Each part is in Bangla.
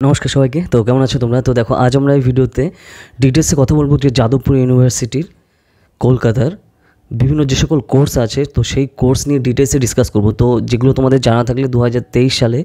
নমস্কার সবাইকে। তো কেমন আছো তোমরা? তো দেখো, আজ আমরা এই ভিডিওতে ডিটেলসে কথা বলব যে যাদবপুর ইউনিভার্সিটির কলকাতার বিভিন্ন যে সকল কোর্স আছে, তো সেই কোর্স নিয়ে ডিটেলসে ডিসকাস করব। তো যেগুলো তোমাদের জানা থাকলে দু হাজার তেইশ সালে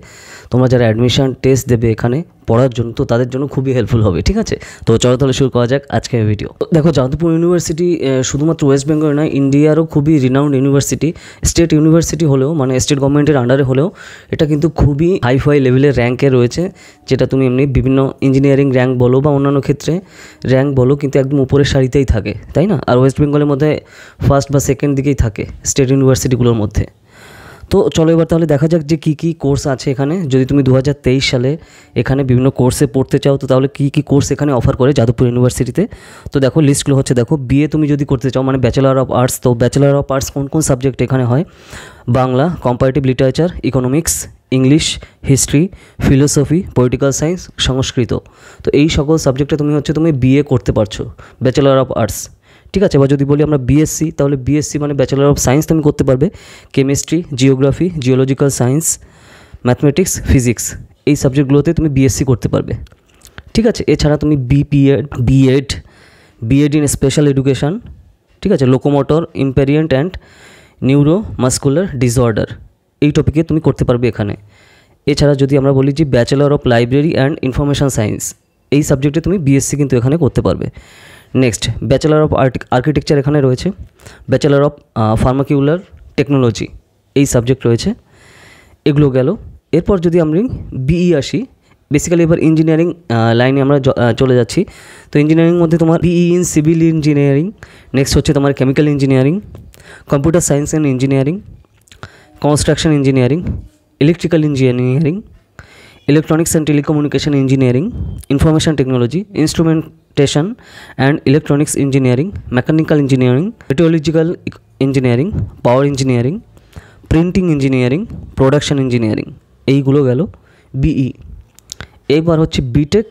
তোমরা যারা অ্যাডমিশান টেস্ট দেবে এখানে পড়ার জন্য, তো তাদের জন্য খুবই হেল্পফুল হবে, ঠিক আছে? তো চলো তাহলে শুরু করা যাক আজকের ভিডিও দেখো, যাদবপুর ইউনিভার্সিটি শুধুমাত্র ওয়েস্ট বেঙ্গল নয় ইন্ডিয়ারও খুবই রিনাউন্ড ইউনিভার্সিটি স্টেট ইউনিভার্সিটি হলেও মানে স্টেট গভর্নমেন্টের আন্ডারে হলেও, এটা কিন্তু খুবই হাই ফাই লেভেলের র্যাঙ্কে রয়েছে, যেটা তুমি এমনি বিভিন্ন ইঞ্জিনিয়ারিং র্যাঙ্ক বলো বা অন্যান্য ক্ষেত্রে র্যাঙ্ক বলো কিন্তু একদম উপরের সারিতেই থাকে, তাই না? আর ওয়েস্ট বেঙ্গলের মধ্যে ফার্স্ট বা সেকেন্ড দিকেই থাকে স্টেট ইউনিভার্সিটিগুলোর মধ্যে। তো চলো এবার তাহলে দেখা যাক যে কী কী কোর্স আছে এখানে। যদি তুমি দু হাজার তেইশ সালে এখানে বিভিন্ন কোর্সে পড়তে চাও, তো তাহলে কী কী কোর্স এখানে অফার করে যাদবপুর ইউনিভার্সিটিতে তো? দেখো লিস্টগুলো হচ্ছে, দেখো বিএ তুমি যদি করতে চাও মানে ব্যাচেলার অফ আর্টস তো ব্যাচেলার অফ আর্টস কোন কোন সাবজেক্ট এখানে হয়? Bangla comparative literature economics English history philosophy political science Sanskrit. তো এই সকল সাবজেক্টে তুমি হচ্ছে, তুমি বিএ করতে পারছ ব্যাচেলার অফ আর্টস ঠিক আছে, এবার যদি বলি আমরা বিএসসি তাহলে বিএসসি মানে ব্যাচেলার অফ সায়েন্স তুমি করতে পারবে। Chemistry geography geological science mathematics physics এই সাবজেক্টগুলোতে তুমি বিএসসি করতে পারবে। ঠিক আছে, এছাড়া তুমি BPEd BEd BEd in special education ঠিক আছে locomotor impairment and neuro muscular disorder এই টপিকে তুমি করতে পারবে এখানে। এছাড়া যদি আমরা বলি যে bachelor of library and information science এই সাবজেক্টে তুমি বিএসসি কিন্তু এখানে করতে পারবে। নেক্সট ব্যাচেলার অফ আর্কিটেকচার এখানে রয়েছে। ব্যাচেলার অফ ফার্মাকিউলার টেকনোলজি এই সাবজেক্ট রয়েছে। এগুলো গেল। এরপর যদি আমি বিই আসি বেসিক্যালি এবার ইঞ্জিনিয়ারিং লাইনে আমরা চলে যাচ্ছি। তো ইঞ্জিনিয়ারিং মধ্যে তোমার BE in civil engineering next হচ্ছে তোমার chemical engineering computer science and engineering construction engineering electrical engineering electronics and telecommunication engineering, information technology instrumentation and electronics engineering mechanical engineering meteorological engineering power engineering printing engineering production engineering এইগুলো গেল বিই এবার হচ্ছে BTech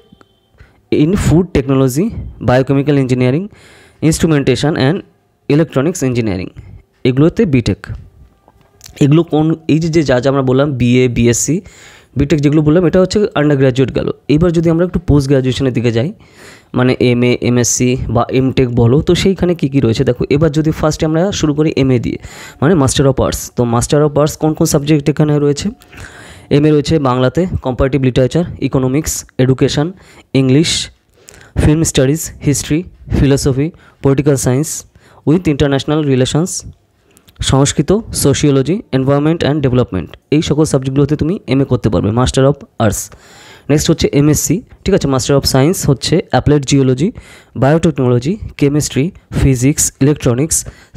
in food technology biochemical engineering instrumentation and electronics engineering এগুলোতে বিটেক এগুলো কোন এই যে যা যা আমরা বললাম বিএ বিএসসি বিটেক যেগুলো বললাম, এটা হচ্ছে আন্ডার গ্র্যাজুয়েট গেল। এবার যদি আমরা একটু পোস্ট গ্র্যাজুয়েশনের দিকে যাই মানে এম এ এমএসসি বা এমটেক বলো, তো সেইখানে কী কী রয়েছে? দেখো, এবার যদি ফার্স্টে আমরা শুরু করি এম এ দিয়ে মানে মাস্টার অফ আর্টস তো মাস্টার অফ আর্টস কোন কোন সাবজেক্ট এখানে রয়েছে? এম এ রয়েছে বাংলাতে comparative literature economics education English film studies history philosophy political science with international relations Sanskrit sociology environment and development এই সকল সাবজেক্টগুলোতে তুমি এম করতে পারবে মাস্টার অফ আর্টস নেক্সট হচ্ছে এমএসসি ঠিক আছে? মাস্টার অফ সায়েন্স হচ্ছে applied geology biotechnology chemistry physics electronics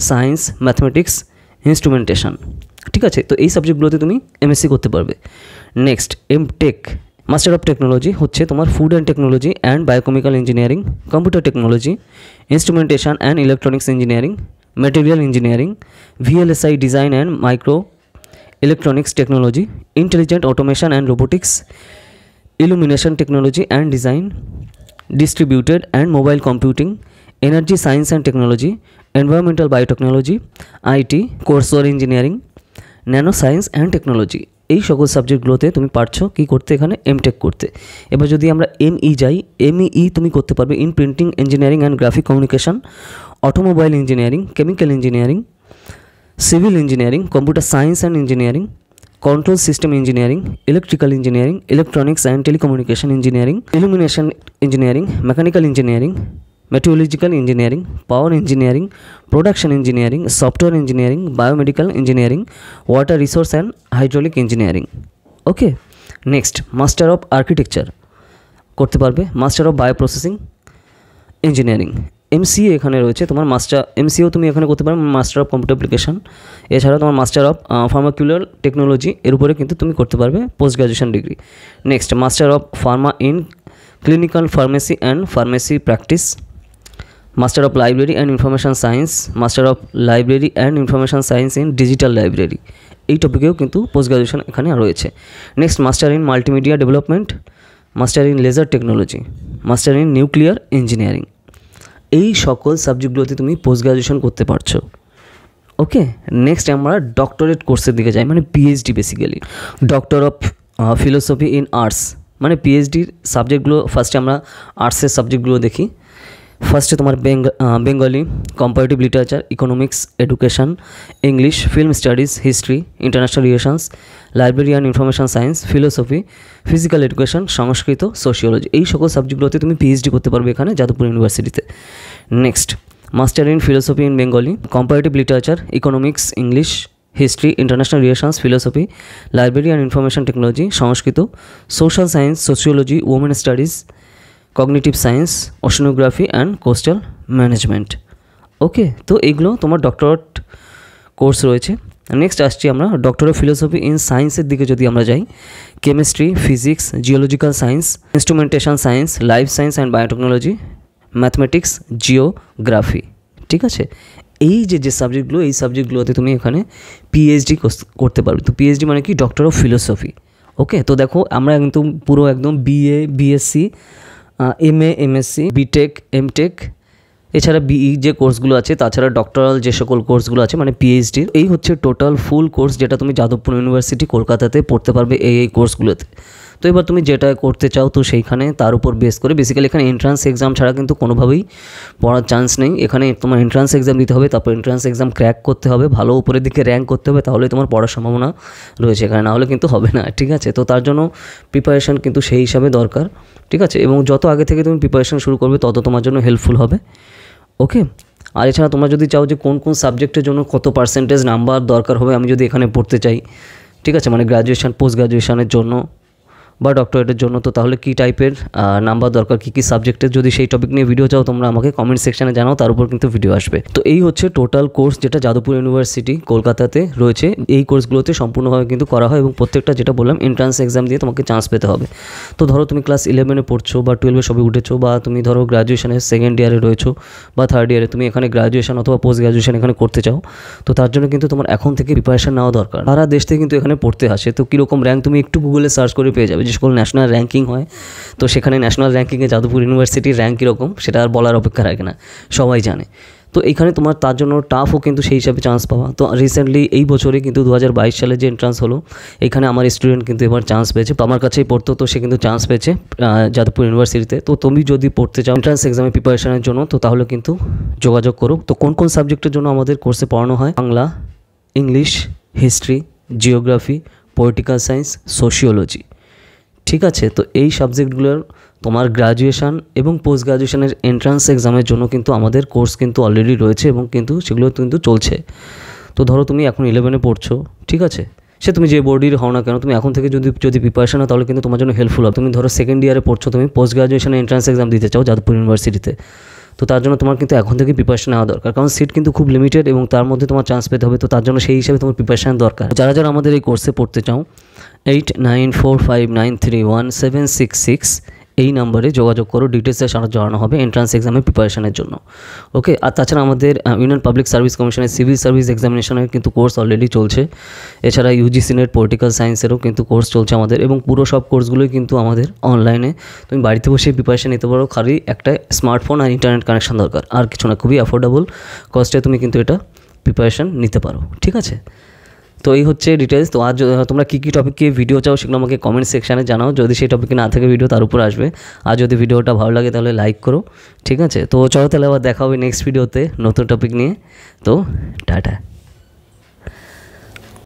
science mathematics instrumentation ঠিক আছে? তো এই সাবজেক্টগুলোতে তুমি এমএসসি করতে পারবে। Next M tech master of technology হচ্ছে তোমার food and technology and biochemical engineering computer technology instrumentation and electronics engineering material engineering VLSI design and micro electronics technology intelligent automation and robotics illumination technology and design, distributed and mobile computing, energy science and technology, environmental biotechnology it coursework engineering nano science and technology এই সকল সাবজেক্টগুলোতে তুমি পারছ কী করতে এখানে? এমটেক করতে। এবার যদি আমরা এমই যাই এমই তুমি করতে পারবে in printing engineering and graphic communication automobile engineering chemical engineering civil engineering computer science and engineering control system engineering electrical engineering electronics and telecommunication engineering illumination engineering mechanical engineering meteorological engineering power engineering production engineering software engineering biomedical engineering water resource and hydraulic engineering okay next master of architecture করতে পারবে master of bio processing engineering MCA এখানে রয়েছে। তোমার মাস্টার এমসিও তুমি এখানে করতে পারো মাস্টার অফ কম্পিউটার অ্যাপ্লিকেশন এছাড়াও তোমার মাস্টার অফ ফার্মাকুলার টেকনোলজি এর উপরে কিন্তু তুমি করতে পারবে post graduation degree next master of pharma in clinical pharmacy and pharmacy practice master of library and information science master of library and information science in digital library এই টপিকেও কিন্তু পোস্ট গ্রাজুয়েশন এখানে রয়েছে। Next master in multimedia development master in laser technology master in nuclear engineering এই সকল সাবজেক্টগুলোতে তুমি পোস্ট গ্রাজুয়েশন করতে পারছ। ওকে নেক্সট আমরা ডক্টরেট কোর্সের দিকে যাই মানে PhD basically doctor of philosophy in arts মানে পিএইচডির সাবজেক্টগুলো ফার্স্টে আমরা আর্টসের সাবজেক্টগুলো দেখি। ফার্স্টে তোমার Bengali comparative literature economics education English film studies history international relations library and information science philosophy physical education Sanskrit sociology এই সকল সাবজেক্টগুলোতে তুমি পিএইচডি করতে পারবে এখানে, যাদবপুর ইউনিভার্সিটিতে next master in philosophy in Bengali comparative literature economics English history international relations philosophy library and information technology Sanskrit social science sociology women studies cognitive science oceanography and coastal management okay তো এইগুলো তোমার ডক্টরেট কোর্স রয়েছে। নেক্সট আসছি আমরা ডক্টর অফ ফিলোসফি ইন সায়েন্সের দিকে যদি আমরা যাই। Chemistry physics geological science instrumentation science life science and biotechnology mathematics geography ঠিক আছে? এই যে যে সাবজেক্টগুলো এই সাবজেক্টগুলোতে তুমি এখানে পিএইচডি করতে পারবে। তো পিএইচডি মানে কি? ডক্টর অফ ফিলোসফি ওকে তো দেখো আমরা কিন্তু পুরো একদম BA BSc M A MSc BTech MTech এছাড়া বিই যে কোর্সগুলো আছে, তাছাড়া ডক্টরাল যে সকল কোর্সগুলো আছে মানে পিএইচডি এই হচ্ছে টোটাল ফুল কোর্স যেটা তুমি যাদবপুর ইউনিভার্সিটি কলকাতাতে পড়তে পারবে এই এই কোর্সগুলোতে তো এবার তুমি যেটা করতে চাও তো সেইখানে তার উপর বেস করে বেসিক্যালি এখানে এন্ট্রান্স এক্সাম ছাড়া কিন্তু কোনোভাবেই পড়ার চান্স নেই। এখানে তোমার এন্ট্রান্স এক্সাম দিতে হবে, তারপর এন্ট্রান্স এক্সাম ক্র্যাক করতে হবে, ভালো উপরের দিকে র্যাঙ্ক করতে হবে তাহলে তোমার পড়ার সম্ভাবনা রয়েছে এখানে। না হলে কিন্তু হবে না, ঠিক আছে? তো তার জন্য প্রিপারেশান কিন্তু সেই হিসাবে দরকার, ঠিক আছে? এবং যত আগে থেকে তুমি প্রিপারেশান শুরু করবে, তত তোমার জন্য হেল্পফুল হবে ওকে আর এছাড়া তোমরা যদি চাও যে কোন কোন সাবজেক্টের জন্য কত পার্সেন্টেজ নাম্বার দরকার হবে, আমি যদি এখানে পড়তে চাই, ঠিক আছে? মানে গ্র্যাজুয়েশান পোস্ট গ্র্যাজুয়েশানের জন্য বা ডক্টরেটের জন্য, তো তাহলে কী টাইপের নাম্বার দরকার? কী কী সাবজেক্টের যদি সেই টপিক নিয়ে ভিডিও চাও, তোমরা আমাকে কমেন্ট সেকশানে জানাও, তার উপর কিন্তু ভিডিও আসবে। তো এই হচ্ছে টোটাল কোর্স যেটা যাদবপুর ইউনিভার্সিটি কলকাতাতে রয়েছে। এই কোর্সগুলোতে সম্পূর্ণভাবে কিন্তু করা হয় এবং প্রত্যেকটা যেটা বললাম এন্ট্রান্স এক্সাম দিয়ে তোমাকে চান্স পেতে হবে। তো ধরো তুমি ক্লাস ইলেভেনে পড়ছো বা টুয়েলভে সবে উঠেছো বা তুমি ধরো গ্রাজুয়েশনের সেকেন্ড ইয়ারে রয়েছো বা থার্ড ইয়ারে তুমি এখানে গ্রাজুয়েশন অথবা পোস্ট গ্রাজুয়েশন এখানে করতে চাও, তো তার জন্য কিন্তু তোমার এখন থেকে প্রিপারেশন নেওয়া দরকার। সারা দেশ থেকে কিন্তু এখানে পড়তে আসে। তো কীরকম র্যাঙ্ক তুমি একটু গুগলে সার্চ করে পেয়ে যাবে যে সকল ন্যাশনাল র্যাঙ্কিং হয়। তো সেখানে ন্যাশনাল র্যাঙ্কিংয়ে যাদবপুর ইউনিভার্সিটির র্যাঙ্ক কীরকম সেটা আর বলার অপেক্ষা রাখে না। সবাই জানে। তো এখানে তোমার তার জন্য টাফও কিন্তু সেই হিসাবে চান্স পাওয়া। তো রিসেন্টলি এই বছরে কিন্তু দু হাজার বাইশ সালে যে এন্ট্রান্স হলো, এখানে আমার স্টুডেন্ট কিন্তু এবার চান্স পেয়েছে। আমার কাছেই পড়তো, তো সে কিন্তু চান্স পেয়েছে যাদবপুর ইউনিভার্সিটিতে। তো তুমি যদি পড়তে চাও এন্ট্রান্স এক্সামে প্রিপারেশনের জন্য, তো তাহলে কিন্তু যোগাযোগ করো। তো কোন কোন সাবজেক্টের জন্য আমাদের কোর্সে পড়ানো হয়? Bangla, English history geography political science sociology ঠিক আছে, তো এই সাবজেক্টগুলোর তোমার গ্রাজুয়েশান এবং পোস্ট গ্রাজুয়েশানের এন্ট্রান্স এক্সামের জন্য কিন্তু আমাদের কোর্স কিন্তু অলরেডি রয়েছে এবং কিন্তু সেগুলো কিন্তু চলছে। তো ধরো তুমি এখন ইলেভেনে পড়ছো, ঠিক আছে? সে তুমি যে বোর্ডের হও না কেন, তুমি এখন থেকে যদি যদি প্রিপারেশন হয় তাহলে কিন্তু তোমার জন্য হেল্পফুল হবে। তুমি ধরো সেকেন্ড ইয়ারে পড়ছো, তুমি পোস্ট গ্র্যাজুয়েশনে এন্ট্রান্স এক্সাম দিতে চাও যাদবপুর ইউনিভার্সিটিতে তো তার জন্য তোমার কিন্তু এখন থেকে প্রিপারেশন নেওয়া দরকার। কারণ সিট কিন্তু খুব লিমিটেড এবং তার মধ্যে তোমার চান্স পেতে হবে, তো তার জন্য সেই হিসাবে তোমার প্রিপারেশন দরকার। যারা যারা আমাদের এই কোর্সে পড়তে চাও eight nine four five nine three one seven six six এই নাম্বারে যোগাযোগ করো ডিটেলসে সাহায্য জানানো হবে এন্ট্রান্স এক্সামের প্রিপারেশনের জন্য। ওকে আর তাছাড়া আমাদের ইউনিয়ন পাবলিক সার্ভিস কমিশনের সিভিল সার্ভিস এক্সামিনেশনের কিন্তু কোর্স অলরেডি চলছে। এছাড়া ইউজিসি নেট পলিটিক্যাল সায়েন্সেরও কিন্তু কোর্স চলছে আমাদের এবং পুরো সব কোর্সগুলোই কিন্তু আমাদের অনলাইনে তুমি বাড়িতে বসে প্রিপারেশন নিতে পারো, খালি একটা স্মার্টফোন আর ইন্টারনেট কানেকশন দরকার, আর কিছু না, খুবই অ্যাফোর্ডেবল কস্টে তুমি কিন্তু এটা প্রিপারেশন নিতে পারো, ঠিক আছে? তো এই হচ্ছে ডিটেলস তো আজ তোমরা কী কী টপিককে ভিডিও চাও সেগুলো আমাকে কমেন্ট সেকশানে জানাও। যদি সেই টপিকে না থাকে ভিডিও তার উপর আসবে। আর যদি ভিডিওটা ভালো লাগে, তাহলে লাইক করো। ঠিক আছে? তো চলো তাহলে আবার দেখা হবে নেক্সট ভিডিওতে নতুন টপিক নিয়ে। তো টাটা।